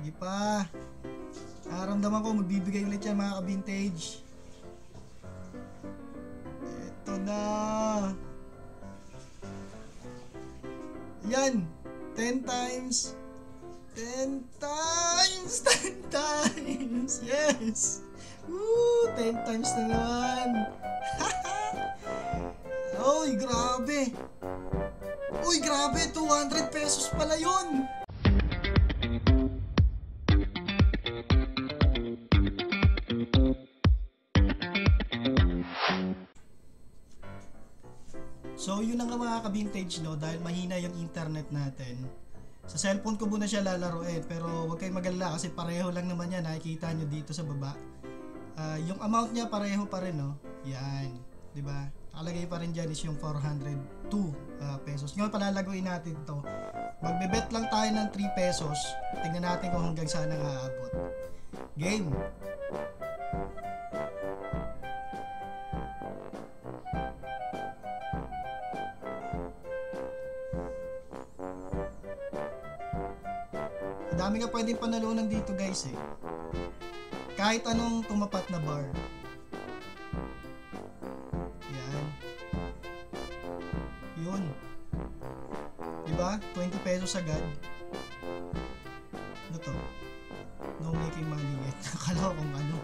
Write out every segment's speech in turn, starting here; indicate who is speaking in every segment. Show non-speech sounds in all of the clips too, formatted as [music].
Speaker 1: Sige pa. Nararamdaman ko, magbibigay ulit yan mga ka-vintage. Ito na. Yan. 10 times. 10 times. [laughs] 10 times. Yes. Woo! 10 times na naman. [laughs] Uy, grabe. Uy, grabe. 200 pesos pala yun. Ka-vintage, no? Dahil mahina yung internet natin. Sa cellphone ko muna siya lalaroin. Pero huwag kayong magalala kasi pareho lang naman yan. Nakikita nyo dito sa baba. Ah, yung amount niya pareho pa rin, no? Yan. 'di ba? Nakalagay pa rin dyan is yung 402 ah, pesos. Ngayon, palalaguin natin to. Magbe-bet lang tayo ng 3 pesos. Tingnan natin kung hanggang saan ang aabot. Game! Dami nga pwedeng panalunan dito guys eh. Kahit anong tumapat na bar. Yan. Yun. Diba? 20 pesos agad. Ano to? No making money yet. [laughs] Nakala kung ano.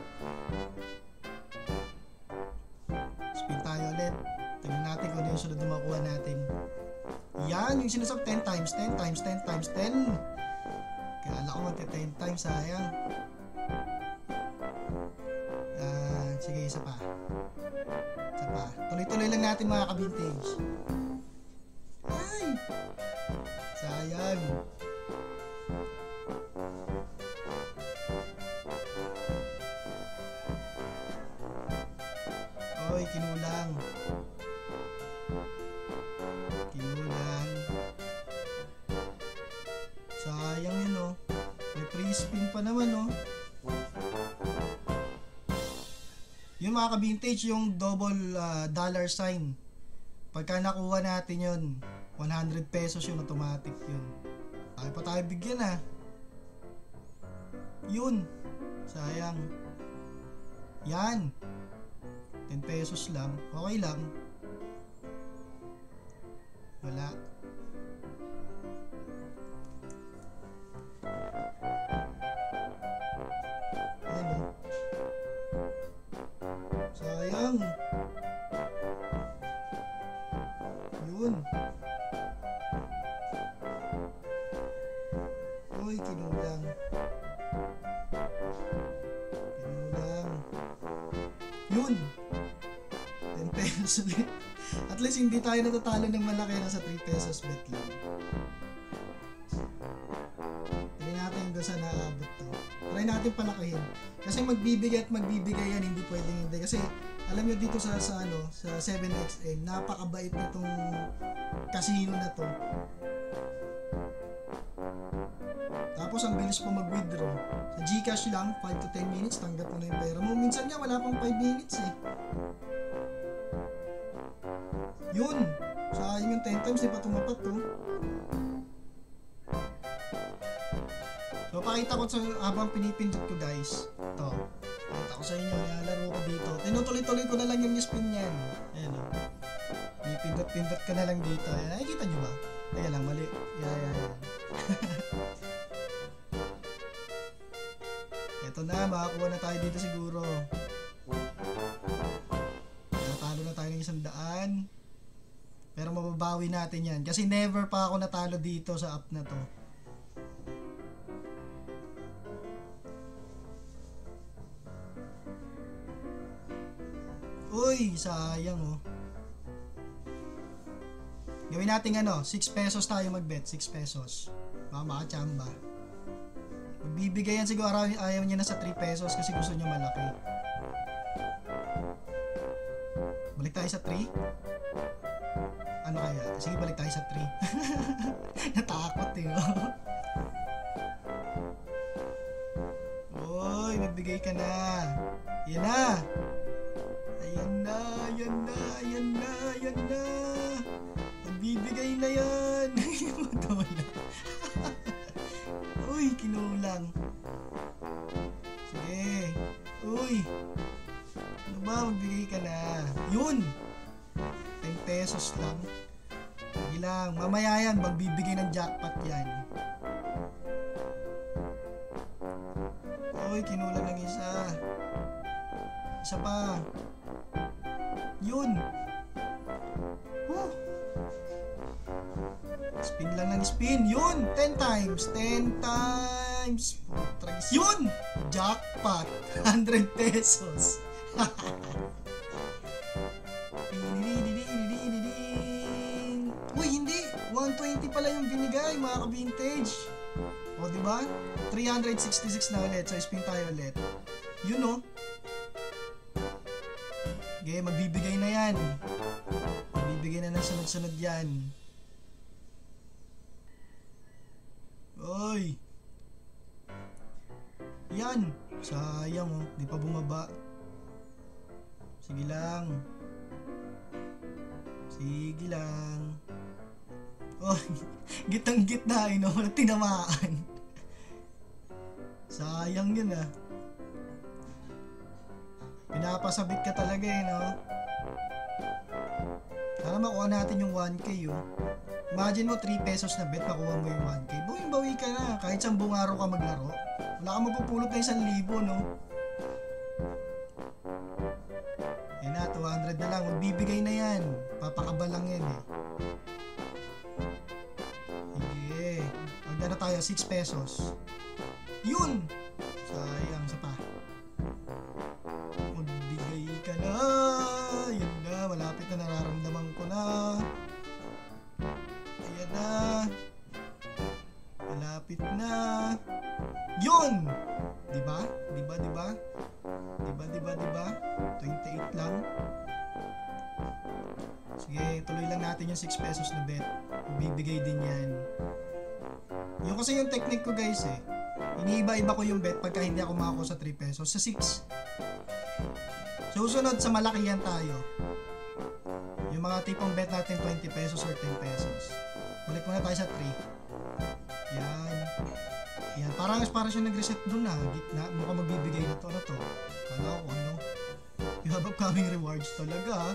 Speaker 1: Spin tayo ulit. Tingnan natin kung ano yung sunod na makuha natin. Yan, yung sinasab 10 times, 10 times, 10 times, 10. Magte 10 times, sayang. Ah, sige, isa pa. Isa pa. Tuloy-tuloy lang natin mga ka-vintage. Pa naman oh. Yung mga ka-vintage, yung double ah, dollar sign. Pagka nakuha natin yun, 100 pesos yun, automatic yun. Tayo pa tayo bigyan ah. Yun. Sayang. Yan. 10 pesos lang. Okay lang. Wala. Naabot to. Try natin palakihin. Kasi magbibigay at magbibigay yan, hindi pwedeng hindi. Kasi alam nyo dito sa, sa ano, sa 7XM, napakabait nitong casino na to. Tapos ang bilis po mag-withdraw. Sa Gcash lang, 5 to 10 minutes, tanggap mo na yung pera mo. Minsan nga, wala pang 5 minutes eh. Yun! Sayang yung 10 times, di pa tumapat to. So, pakita ko sa habang pinipindot ko guys. Ito. Pakita ko sa inyo, nilalaro ko dito. Tinutuloy-tuloy ko na lang yung spin niyan. Ayan o. Pinipindot-pindot ko na lang dito. Ayan, nakikita nyo ba? Teka lang, mali. Yan, yan, yan. Ito [laughs] na, makakuha na tayo dito siguro. Natalo na tayo ng isang daan. Pero mababawi natin yan. Kasi never pa ako natalo dito sa app na to. Uy, sayang oh. Gawin natin ano, 6 pesos tayo magbet, 6 pesos. Baka makachamba. Magbibigay yan siguro, ayaw, niya na sa 3 pesos kasi gusto niya malaki. Balik tayo sa 3? Ano kaya? Sige, balik tayo sa 3. [laughs] Natakot eh. oh. Uy, nagbigay ka na. Yan na. Ayan na, ayan na, ayan na, ayan na. Nagbibigay na yan. Uy. Uy, kinulang. Sige. Uy. Ano ba? Magbigay ka na. Yun! 10 pesos lang. Sige lang. Mamaya yan, magbibigay ng jackpot yan. Uy, kinulang ng isa. Isa pa. Yun. Woo. Spin lang ng spin. Yun! 10 times. 10 times. Putrais. Yun! Jackpot. [laughs] 100 pesos. [laughs] Uy, hindi. 120 pala yung binigay, mga ka-vintage. O, di ba? 366 na ulit. So, spin tayo ulit. Yun, oh. Okay, magbibigay na yan. Magbibigay na ng sunod-sunod yan. Oy! Yan! Sayang oh, di pa bumaba. Sige lang. Sige lang. Oh, [laughs] gitang gitna eh, no? Walang tinamaan. [laughs] Sayang yun ah. Pinapasabit ka talaga eh, no? Sana makuha natin yung 1K, oh. Imagine mo, 3 pesos na bet, makuha mo yung 1K. Buwing bawi ka na, kahit sa buong araw ka maglaro. Wala ka mapupulot na isang libo, no? Yan na, 200 na lang. Magbibigay na yan. Papakaba lang yan, eh. Sige. Magda na tayo, 6 pesos. Yun! Sayang, sa Malapit na. Yun! Diba? Diba, diba? Diba, diba, diba? 28 lang. Sige, tuloy lang natin yung 6 pesos na bet. Bibigay din yan. Yung kasi yung technique ko guys eh. Iniiba-iba ko yung bet pagka hindi ako makakuha sa 3 pesos. Sa 6. Susunod sa malaki yan tayo. Yung mga tipong bet natin 20 pesos or 10 pesos. Balik muna tayo sa 3. Yan. Yan. Parang parang siya nag-reset dun na. Gitna. Mukhang magbibigay na to. Ano to? Kala ko ano. You have upcoming rewards talaga.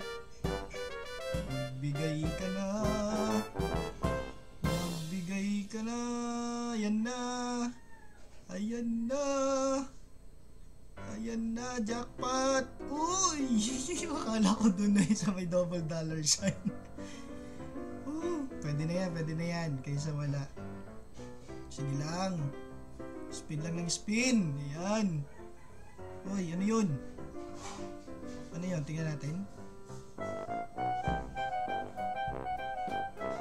Speaker 1: Magbigay ka na. Magbigay ka na. Ayan na. Ayan na. Ayan na, jackpot! Uy! [laughs] Akala ko dun na sa may double dollar sign. uh, pwede na yan, pwede na yan. Kaysa wala. Sige lang. Spin lang ng spin. Ayan. Uy, ano yun? Ano yun? Tingnan natin.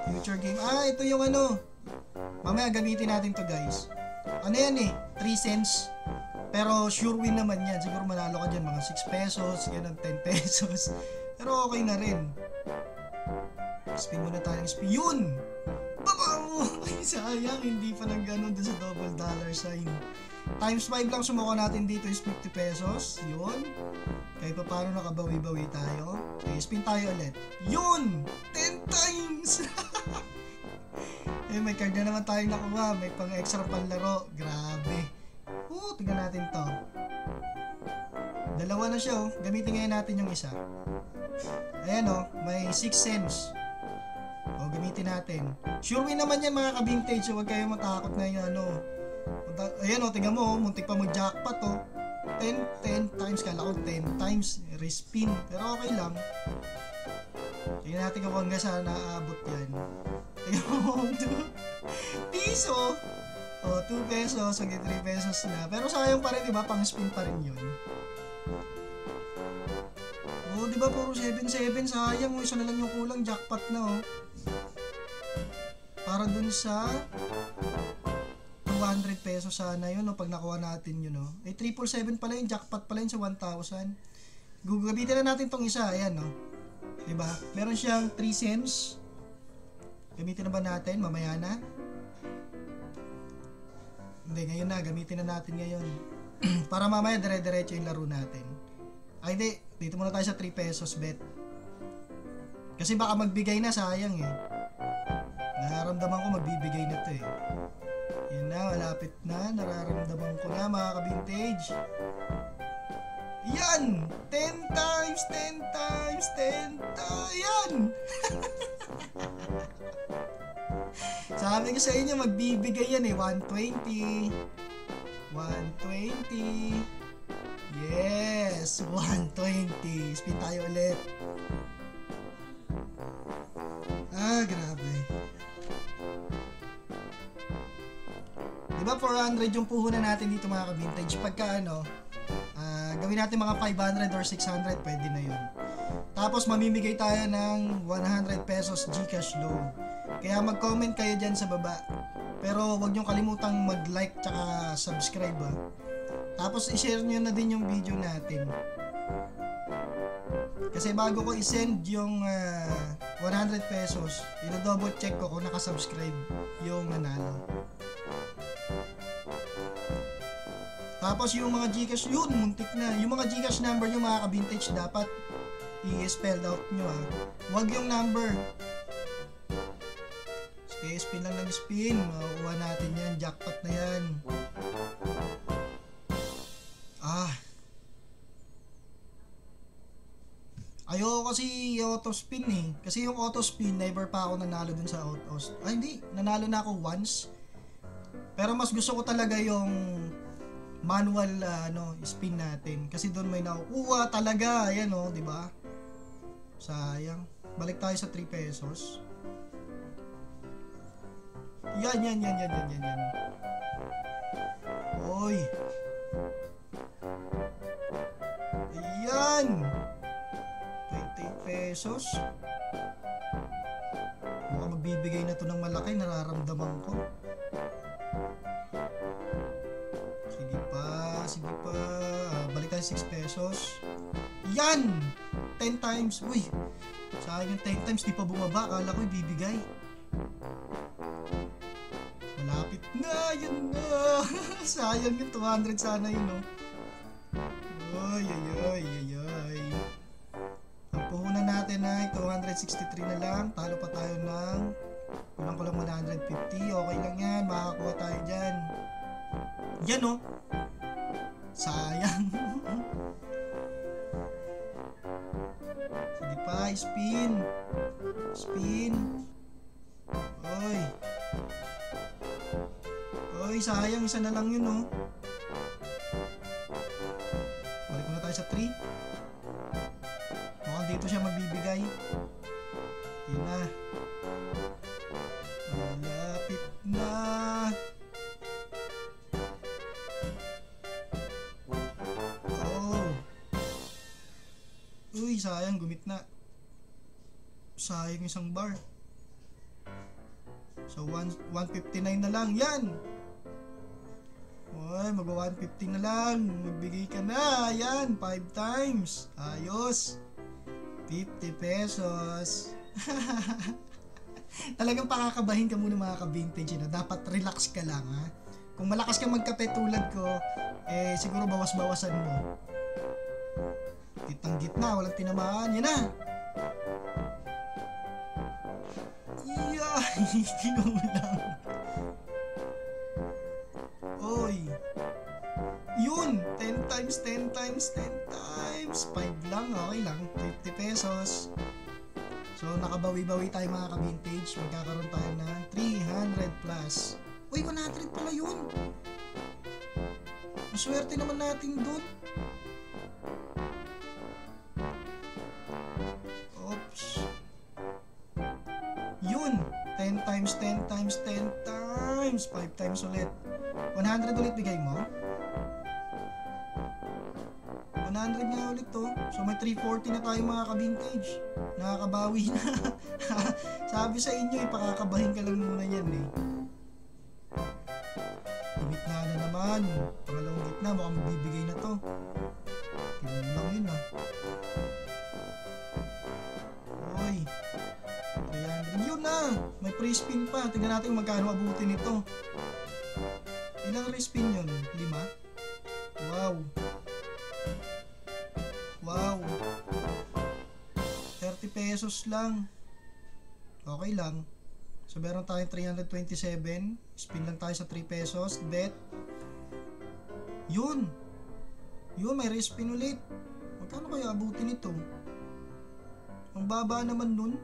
Speaker 1: Future game. Ah, ito yung ano. Mamaya gamitin natin to guys. Ano yan eh? 3 cents. Pero sure win naman yan. Siguro manalo ka dyan mga 6 pesos, ganun 10 [laughs] pesos. Pero okay na rin. Spin muna tayo ng spin. Yun! Ay, sayang. Hindi pa nang ganun dun sa double dollar sign. Times 5 lang sumuko natin dito is 50 pesos. Yun. Kahit pa paano nakabawi-bawi tayo. Okay, spin tayo ulit. Yun! 10 times! [laughs] eh, may card na naman tayo nakuha. May pang extra panlaro. Grabe. Oo, tingnan natin to. Dalawa na siya, oh. Gamitin ngayon natin yung isa. Ayan, oh. May 6 cents. O, gamitin natin. Sure win naman yan, mga ka-vintage. So, huwag kayo matakot na yung ano. Ayan, oh. Tingnan mo, oh. Muntik pa mag-jackpot, oh. 10, 10 times. Kala ko 10 times. Respin. Pero okay lang. Tingnan natin kung hanggang saan naaabot yan. Tingnan mo, 2 piso. O, 2 pesos, hanggang 3 pesos na. Pero sayang pa rin, di ba? Pang spin pa rin yun. O, di ba? Puro 7-7. Sayang, oh, isa na lang yung kulang. Jackpot na, oh. Para dun sa 200 pesos sana yun, no? Pag nakuha natin yun, no? Eh, 777 pala yung jackpot pala yun sa 1,000. Gugamitin na natin tong isa. Ayan, no? Di ba? Meron siyang 3 cents. Gamitin na ba natin? Mamaya na. Hindi, ngayon na. Gamitin na natin ngayon. [clears throat] Para mamaya dire-diretso yung laro natin. Ay, hindi. Dito muna tayo sa 3 pesos bet. Kasi baka magbigay na, sayang eh. Nararamdaman ko magbibigay na to eh. Yan na, malapit na. Nararamdaman ko na mga ka-vintage. Yan! 10 times, 10 times, 10 times. Yan! [laughs] Sabi ko sa inyo, magbibigay yan eh. 120. 120. Yes! 120. Spin tayo ulit. Ah, grabe. Diba 400 yung puhunan natin dito mga ka-vintage? Pagka ano, ah, gawin natin mga 500 or 600, pwede na yun. Tapos mamimigay tayo ng 100 pesos Gcash loan. Kaya mag-comment kayo dyan sa baba. Pero huwag nyo kalimutang mag-like tsaka subscribe ha. Tapos i-share nyo na din yung video natin. Kasi bago ko i-send yung ah, 100 pesos, ino-double check ko kung nakasubscribe yung nanalo. Tapos yung mga Gcash, yun, muntik na. Yung mga Gcash number nyo mga ka-vintage dapat i-spell out nyo ha. Huwag yung number. Kaya spin lang ng spin. Makukuha natin yan. Jackpot na yan. Auto spin eh. Kasi yung auto spin, never pa ako nanalo dun sa auto. Ay hindi, nanalo na ako once. Pero mas gusto ko talaga yung manual uh, ano spin natin. Kasi doon may nakukuha talaga. Ayan oh di ba? Sayang. Balik tayo sa 3 pesos. Yan yan yan yan yan yan yan. Oy pesos mukhang magbibigay na to ng malaki nararamdaman ko Sige pa, sige pa. Balik tayo 6 pesos. Yan! 10 times. Uy! Sayang yung 10 times, di pa bumaba. Akala ko ibibigay. Malapit na! Yan na! [laughs] Sayang yung 200 sana yun, no? Ay, spin. Spin. Oy. Oy, sayang. Isa na lang yun oh. Balik muna tayo sa 3. Mukhang dito siya magbibigay. Yun na. Malapit na. Oh. Uy, sayang, gumit na. Sayang isang bar. So, one, 159 na lang. Yan! Uy, mag 150 na lang. Magbigay ka na. Yan, 5 times. Ayos. 50 pesos. [laughs] Talagang pakakabahin ka muna mga ka-vintage na dapat relax ka lang ha. Kung malakas kang magkape tulad ko, eh siguro bawas-bawasan mo. Gitang gitna, walang tinamaan. Yan na! Kinulang. [laughs] Oy! Yun! 10 times, 10 times, 10 times. 5 lang, okay lang. 50 pesos. So, nakabawi-bawi tayo mga ka-vintage. Magkakaroon tayo ng 300 plus. Uy, 100 pala yun! Maswerte naman natin dun. Oops. Yun! 10 times, 10 times, 10 times. 5 times ulit. 100 ulit bigay mo? 100 nga ulit to. So may 340 na tayo mga ka-vintage. Nakakabawi na. [laughs] Sabi sa inyo, ipakakabahin ka lang muna yan eh. Gitna na naman. Pangalawang gitna, mukhang magbibigay na to. Kinulang yun ah. Spin pa. Tingnan natin magkano abutin nito. Ilang respin yun? Lima? Wow. Wow. 30 pesos lang. Okay lang. So meron tayong 327. Spin lang tayo sa 3 pesos. Bet. Yun. Yun, may respin ulit. Magkano kaya abutin ito? Ang baba naman nun.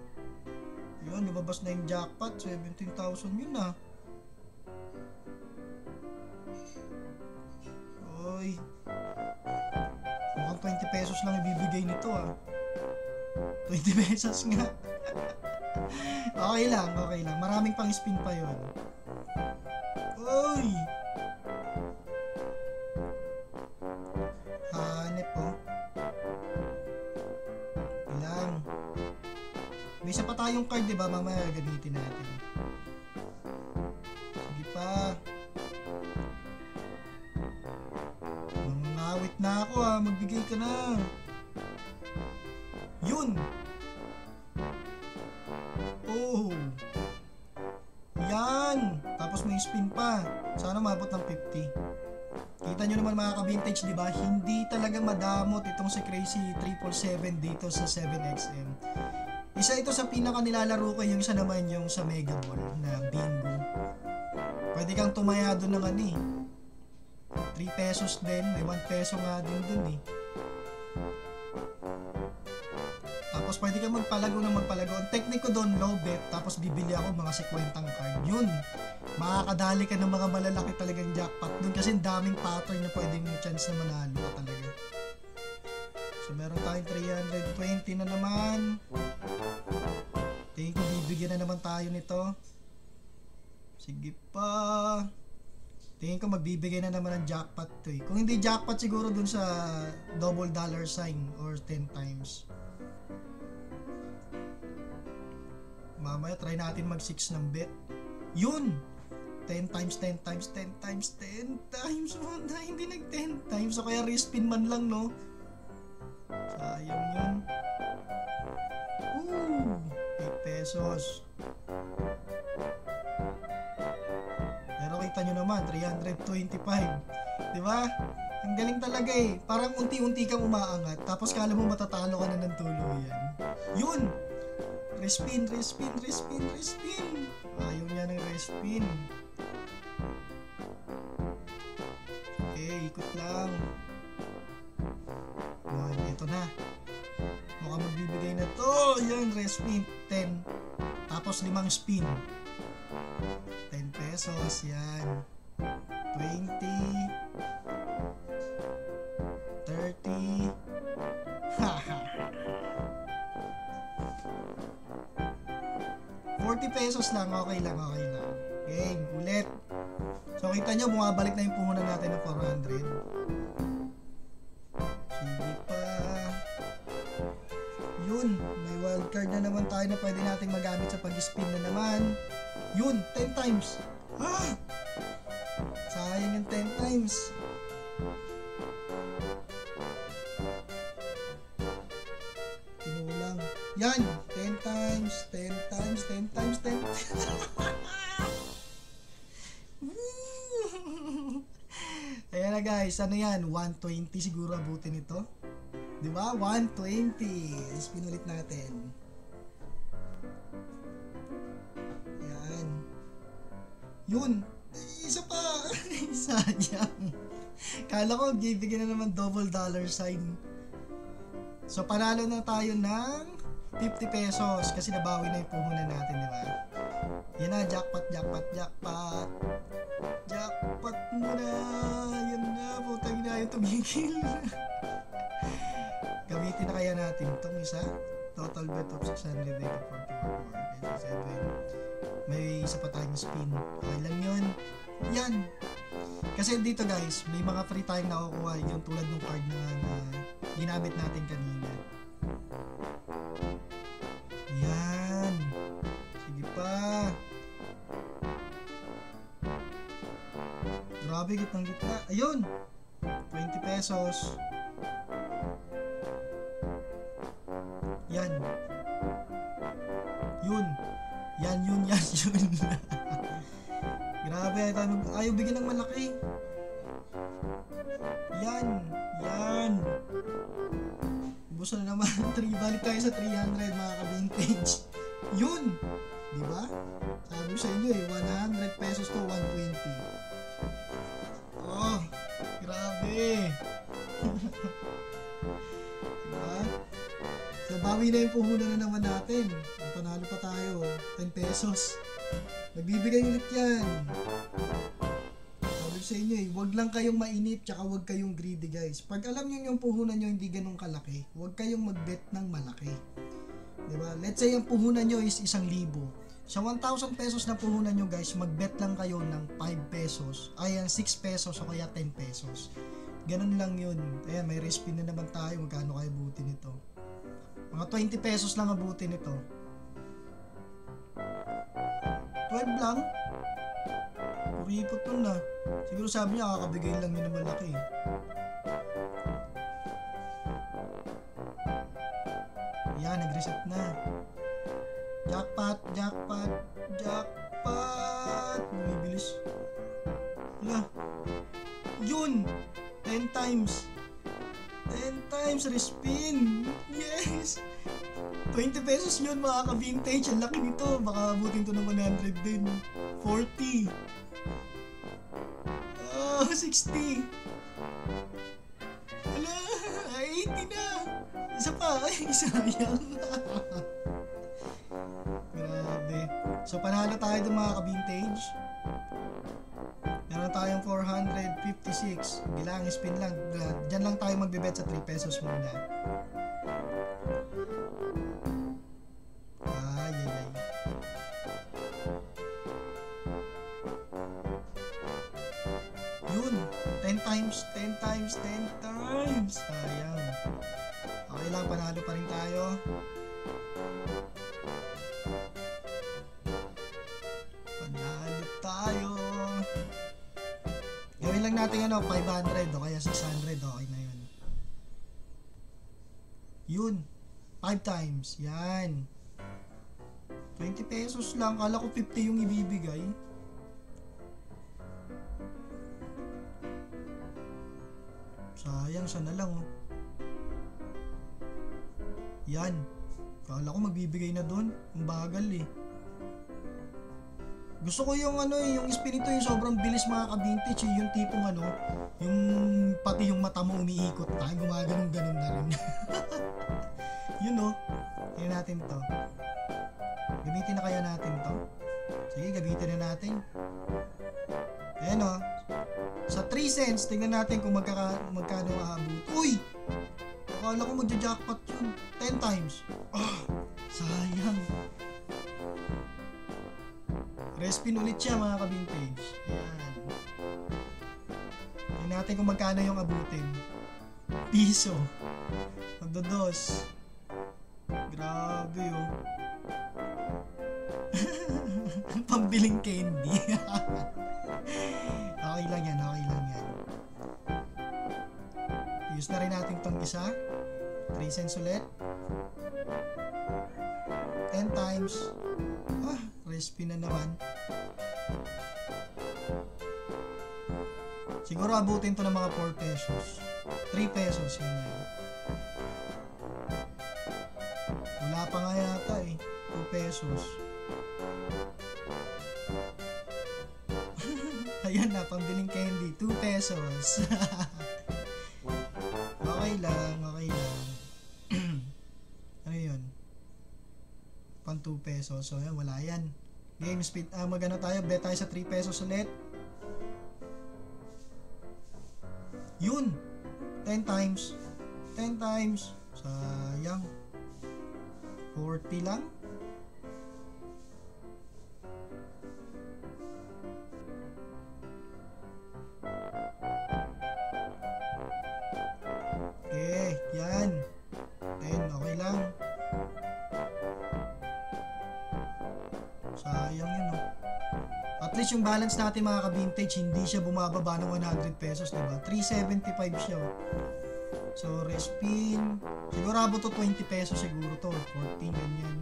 Speaker 1: Yun, lumabas na yung jackpot. 17,000 yun na. Oy. Mukhang 20 pesos lang ibibigay nito ah. 20 [laughs] pesos nga. [laughs] okay lang, okay lang. Maraming pang spin pa yon. Tayong card, di ba? Mamaya gamitin natin. Sige pa. Mangawit na ako ah. Magbigay ka na. Yun! Oh! Yan! Tapos may spin pa. Sana mabot ng 50. Kita nyo naman mga ka-vintage, di ba? Hindi talaga madamot itong si Crazy 777 dito sa 7XM. Isa ito sa pinaka nilalaro ko, yung isa naman yung sa Mega Ball na bingo. Pwede kang tumaya doon ng ano eh. 3 pesos din, may 1 peso nga din dun eh. Tapos pwede ka magpalago ng magpalago. Ang technique ko doon, low bet, tapos bibili ako mga 50 card. Yun, makakadali ka ng mga malalaki talagang jackpot doon kasi daming pattern na pwedeng chance na manalo talaga. So meron tayong 320 na naman. Tingin ko bibigyan na naman tayo nito. Sige pa. Tingin ko magbibigay na naman ng jackpot to eh. Kung hindi jackpot siguro dun sa double dollar sign or 10 times. Mamaya try natin mag 6 ng bet. Yun! 10 times, 10 times, 10 times, 10 times. [laughs] Wala, hindi nag 10 times. So kaya respin man lang, no? Sayang yun. Ooh! 8 pesos. Pero kita nyo naman, 325. Di ba? Ang galing talaga eh. Parang unti-unti kang umaangat. Tapos kala mo matatalo ka na ng tuluyan. Yun! Respin, respin, respin, respin. Ayaw niya ng respin. Okay, ikot lang. Yan, ito na. Mukhang magbibigay na to. Yan, respin. 10. Tapos limang spin. 10 pesos. Yan. 20. 30. Haha. 40 pesos lang, okay lang, okay lang. Game, ulit. So kita nyo, bumabalik na yung puhunan natin ng 400. Ano yan? 120 siguro abutin ito. Di ba? 120. Spin ulit natin. Yan. Yun. Isa pa. [laughs] Sayang. Kala ko, bibigyan na naman double dollar sign. So, panalo na tayo ng 50 pesos kasi nabawi na yung puhunan natin, di ba? Yan na, jackpot, jackpot, jackpot. Jackpot mo na. Yan na, na yung tumigil. Gamitin na kaya natin itong isa. Total bet of 641 May isa pa tayong spin. Okay lang yun. Yan. Kasi dito guys, may mga free tayong nakukuha yung tulad ng card na, na ginamit natin kanina. Yan. Sige pa. Grabe, gitnang gitna. Ayun! 20 pesos. Yan. Yun. Yan, yun, [laughs] yan, yun. Grabe, ayaw, ayaw bigyan ng malaki. Yan, yan. Ubus na naman. 3, balik tayo sa 300 mga ka-vintage. Yun! Di ba? Sabi ko sa inyo eh, 100 pesos to 120. Bawi na yung puhunan na naman natin. Panalo pa tayo. 10 pesos. Nagbibigay ulit yan. Sabi sa inyo eh, wag lang kayong mainip tsaka wag kayong greedy guys. Pag alam nyo yung puhunan nyo hindi ganun kalaki, wag kayong magbet ng malaki. 'Di ba? Let's say ang puhunan nyo is isang libo. Sa 1,000 pesos na puhunan nyo guys, magbet lang kayo ng 5 pesos, ayan 6 pesos o kaya 10 pesos. Ganun lang yun. Ayan, may recipe na naman tayo. Magkano kaya buti nito? Mga 20 pesos lang abutin nito. 12 lang? Kuripot nun na. Siguro sabi niya, kakabigay lang yun ng malaki. Yan, nag-reset na. Jackpot, jackpot, jackpot. Bumibilis. Wala. Yun! 10 times. 10 times respin. Yes! 20 pesos yun mga ka-vintage. Ang laki nito. Baka abutin to ng 100 din. 40. Oh, 60. Wala. 80 na. Isa pa. [laughs] Ay, sayang. [laughs] Grabe. So, panalo tayo ng mga ka-vintage. Meron tayong 456. Bilang spin lang. Diyan lang tayo magbibet sa 3 pesos muna. Times. Sayang. Okay lang, panalo pa rin tayo. Panalo tayo. Gawin lang natin ano, 500 o kaya 600. Okay na yun. Yun. 5 times. Yan. 20 pesos lang. Kala ko 50 yung ibibigay. Sayang, siya na lang oh. Yan. Kala ko magbibigay na doon. Ang bagal eh. Gusto ko yung ano eh, yung espiritu yung sobrang bilis mga ka-vintage eh, yung tipong ano, yung pati yung mata mo umiikot tayo, gumaganon ganon na rin. [laughs] yun no, yun natin to. Gamitin na kaya natin to? Sige, gamitin na natin. Ayan o. Sa 3 cents, tingnan natin kung magkaka, magkano aabot. Uy! Akala ko magja-jackpot yun. 10 times. Ah, sayang. Respin ulit siya mga ka-vintage. Ayan. Tingnan natin kung magkano yung abutin. Piso. Magdodos. Grabe oh. [laughs] Pambiling candy. [laughs] Use na rin natin tong isa. 3 cents ulit. 10 times. Ah, recipe na naman. Siguro abutin to ng mga 4 pesos. 3 pesos yun yan. Wala pa nga yata eh. 2 pesos. [laughs] Ayan na, pambiling candy. 2 pesos. [laughs] pesos. So, yan, wala yan. Game speed. Ah, magano tayo. Bet tayo sa 3 pesos ulit. Yun! 10 times. 10 times. Sayang. 40 lang. Yung balance natin mga ka-vintage, hindi siya bumababa ng 100 pesos, diba? 375 siya, oh. So, respin. Siguro abot to 20 pesos siguro to. 14, ganyan.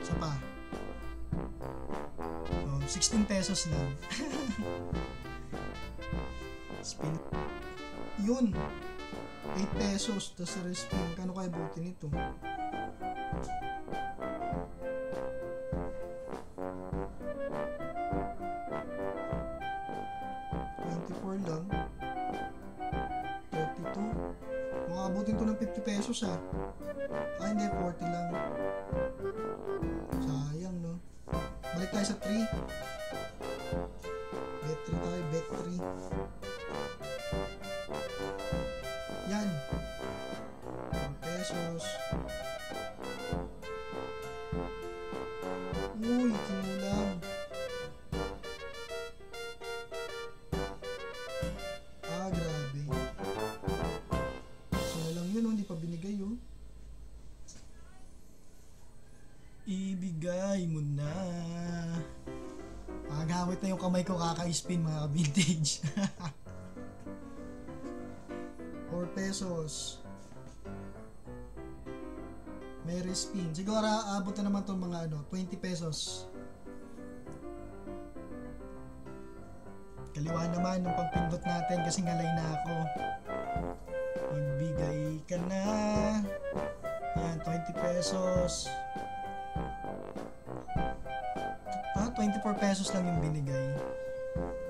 Speaker 1: Isa pa. Oh, 16 pesos lang. [laughs] Spin. Yun. 8 pesos, tas respin. Kano kaya buti nito? Makabutin to ng 50 pesos ah. Ah, hindi, 40 lang. Sayang, no? Balik tayo sa 3. Bet 3 tayo, bet 3. Yan. 4 pesos. Kaka-spin mga vintage. [laughs] 4 pesos. May respin. Siguro aabot na naman itong mga ano, 20 pesos. Kaliwa naman ng pagpindot natin kasi ngalay na ako. Magbigay ka na. Yan, 20 pesos. Ah, 24 pesos lang yung binigay. Yun!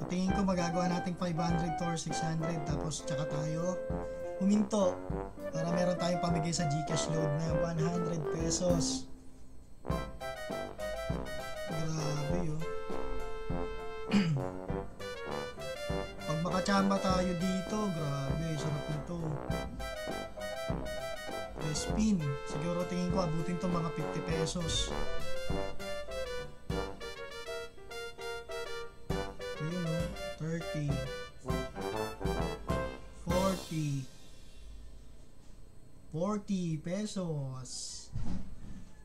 Speaker 1: Sa tingin ko magagawa nating 500 to or 600. Tapos tsaka tayo huminto. Para meron tayong pamigay sa Gcash load na 100 pesos. Grabe yun. [clears throat] Pag makachamba tayo dito, grabe, sarap nito. Respin. Siguro tingin ko abutin to mga 50 pesos. 30. 40. 40 pesos.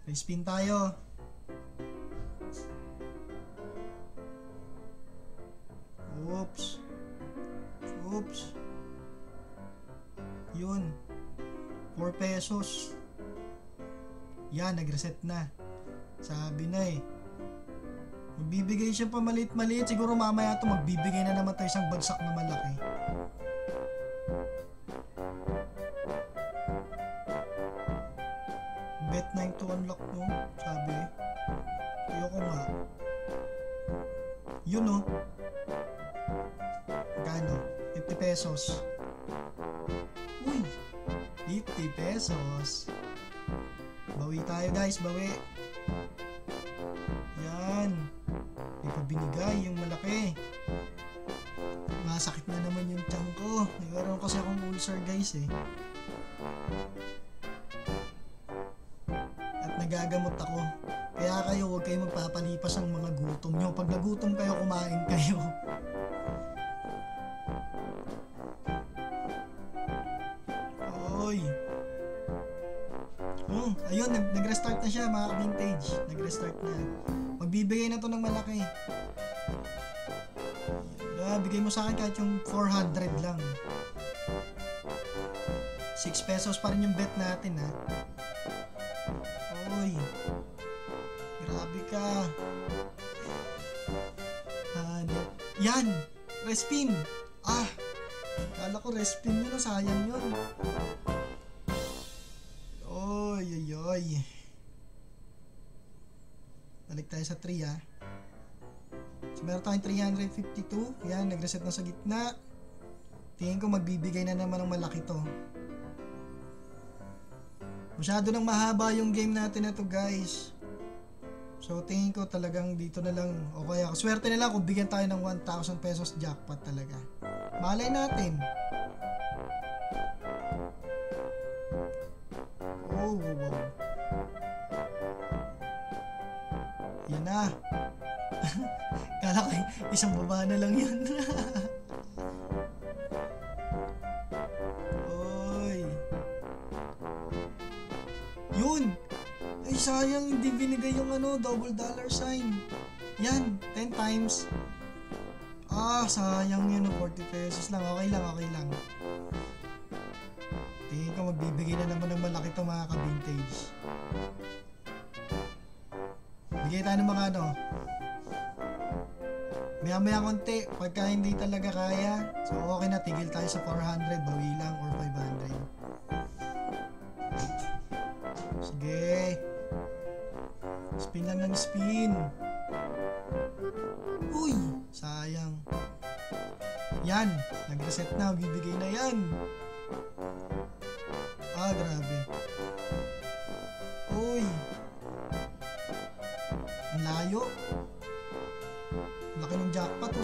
Speaker 1: Respin tayo. Oops. Oops. Yun. 4 pesos. Yan, nag-reset na. Sabi na eh. Magbibigay siya pa maliit-maliit. Siguro mamaya to magbibigay na naman tayo isang bagsak na malaki. Bet 9 to unlock no? Sabi. Ayoko nga. Yun oh. Magkano? 50 pesos. Uy! 50 pesos. Bawi tayo guys, bawi. Binigay yung malaki. Masakit na naman yung tiyan ko. Nagkaroon kasi akong ulcer guys eh. At nagagamot ako. Kaya kayo huwag kayo magpapalipas ang mga gutom nyo. Pag nagutom kayo, kumain kayo. Oy. Oh, ayun, nag- nag-restart na siya mga vintage. Nag-restart na. Magbibigay na to ng malaki. Bigay mo sa akin kahit yung 400 lang. 6 pesos pa rin yung bet natin ha. Oy. Grabe ka. Di- yan! Respin! Ah! Kala ko respin yun, sayang yun. Oy, oy, oy. Balik tayo sa 3 ha. Meron tayong 352. Yan, nag-reset na sa gitna. Tingin ko magbibigay na naman ng malaki to. Masyado nang mahaba yung game natin na to guys. So tingin ko talagang dito na lang. O kaya swerte na lang kung bigyan tayo ng 1,000 pesos jackpot talaga. Malay natin. Isang baba na lang yun. [laughs] Oy. Yun. Ay, sayang hindi binigay yung ano, double dollar sign. Yan, 10 times. Ah, sayang yun, 40 pesos lang. Okay lang, okay lang. Tingin ko magbibigay na naman ng malaki itong mga ka-vintage. Bigay tayo ng mga ano. Maya maya konti, pagka hindi talaga kaya, so okay na, tigil tayo sa 400, bawi lang, or 500. Sige. Spin lang ng spin. Uy, sayang. Yan, nag-reset na, bibigay na yan.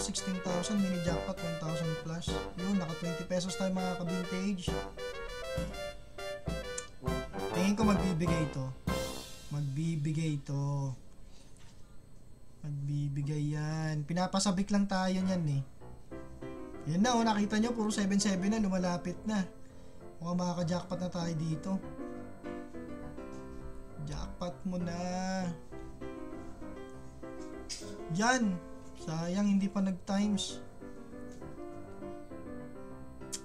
Speaker 1: 16,000. Mini jackpot, 1,000 plus. Yun, naka 20 pesos tayo mga ka-vintage. Tingin ko magbibigay ito. Magbibigay ito. Magbibigay yan. Pinapasabik lang tayo niyan eh. Yan na oh, nakita nyo, puro 7-7 na, lumalapit na. Mukhang makaka-jackpot na tayo dito. Jackpot mo na. Yan. Sayang hindi pa nag-times.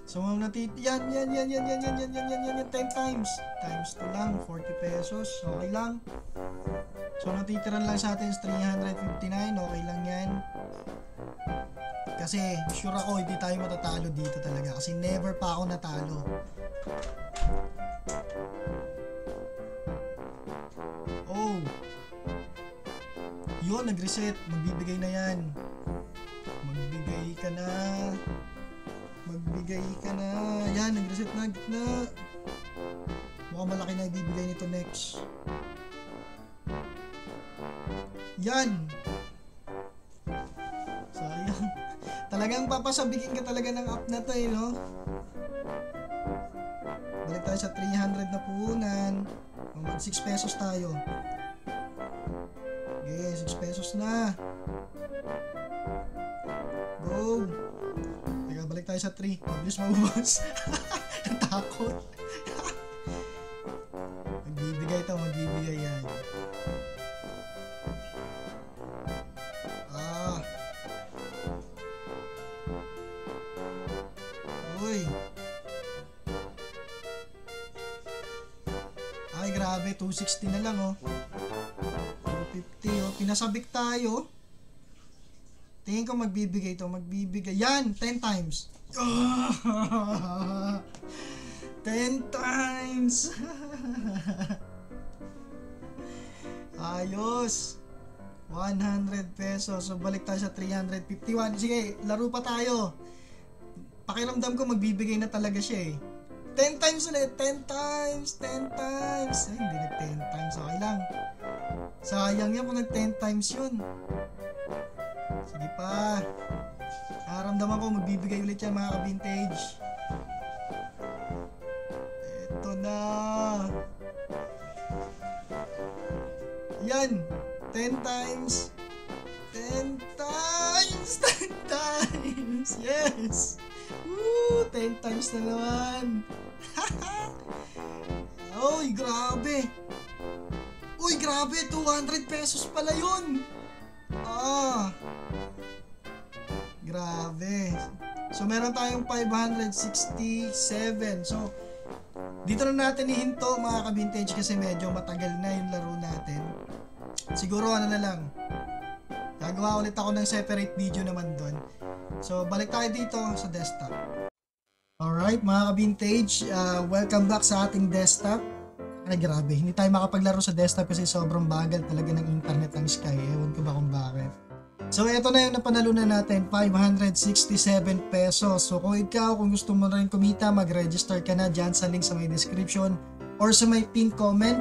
Speaker 1: So, ang natit... Yan, yan, yan, yan, yan, yan, yan, yan, yan, yan, yan, 10 times. Times 2 lang, 40 pesos. Okay lang. So, natitiran lang sa atin is 359. Okay lang yan. Kasi, sure ako, hindi tayo matatalo dito talaga. Kasi never pa ako natalo. Yun, nag-reset. Magbibigay na yan. Magbigay ka na. Magbigay ka na. Yan, nag-reset na. Gitna. Mukhang malaki na ibibigay nito next. Yan. Sayang. [laughs] Talagang papasabikin ka talaga ng app na to eh, no? Balik tayo sa 300 na puhunan. Mag 6 pesos tayo. Okay, 6 pesos na. Go! Teka, balik tayo sa 3. Mabilis maubos. [laughs] Natakot. [laughs] magbibigay to, magbibigay yan. Ah. Uy. Ay, grabe. 260 na lang, oh. 250, oh. Pinasabik tayo. Tingin ko magbibigay to. Magbibigay. Yan! 10 times. [laughs] Ah! 10 times! [laughs] Ayos! 100 pesos. So, balik tayo sa 351. Sige, laro pa tayo. Pakiramdam ko magbibigay na talaga siya eh. 10 times ulit. 10 times. 10 times. Ay, hindi nag 10 times. Okay lang. Sayang yan kung nag 10 times yun. Sige pa. Nararamdaman ko magbibigay ulit yan mga ka-vintage. Ito na. Yan. 10 times. 10 times. [laughs] 10 times. Yes. Woo! 10 times na naman. [laughs] Uy, grabe. Uy, grabe. 200 pesos pala yun. Ah. Grabe. So, meron tayong 567. So, dito na natin ihinto mga ka-vintage kasi medyo matagal na yung laro natin. Siguro ano na lang. Gagawa ulit ako ng separate video naman doon. So, balik tayo dito sa desktop. Alright, mga ka-vintage, uh, welcome back sa ating desktop. Ay, grabe. Hindi tayo makapaglaro sa desktop kasi sobrang bagal talaga ng internet ng Sky. Ewan ko ba kung bakit. So, ito na yung napanalunan natin, 567 pesos. So, kung ikaw, kung gusto mo rin kumita, mag-register ka na dyan sa link sa may description or sa may pin comment.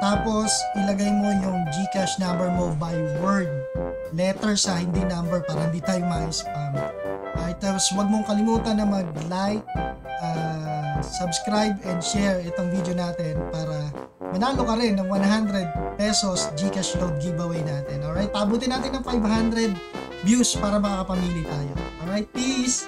Speaker 1: Tapos, ilagay mo yung Gcash number mo by word. Letter sa hindi number para hindi tayo ma-spam. Alright, tapos huwag mong kalimutan na mag-like, uh, subscribe, and share itong video natin para manalo ka rin ng 100 pesos Gcash load giveaway natin. Alright, pabutin natin ng 500 views para makakapamili tayo. Alright, peace!